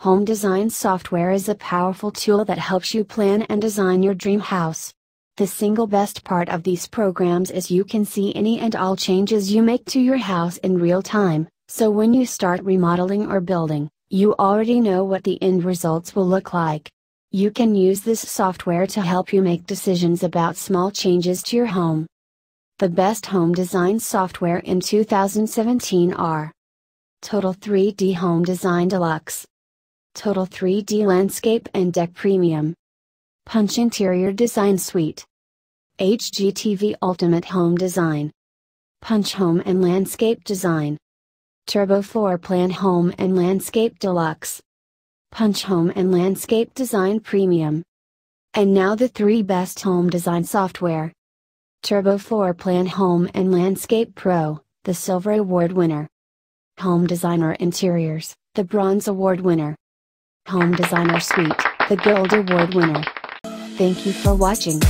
Home design software is a powerful tool that helps you plan and design your dream house. The single best part of these programs is you can see any and all changes you make to your house in real time, so when you start remodeling or building, you already know what the end results will look like. You can use this software to help you make decisions about small changes to your home. The best home design software in 2017 are Total 3D Home Design Deluxe, Total 3D Landscape and Deck Premium, Punch Interior Design Suite, HGTV Ultimate Home Design, Punch Home and Landscape Design, Turbo Floor Plan Home and Landscape Deluxe. Punch Home and Landscape Design Premium. And now the three best home design software. Turbo Floor Plan Home and Landscape Pro, the Silver Award winner. Home Designer Interiors, the Bronze Award winner. Home Designer Suite, the Gold Award winner. Thank you for watching.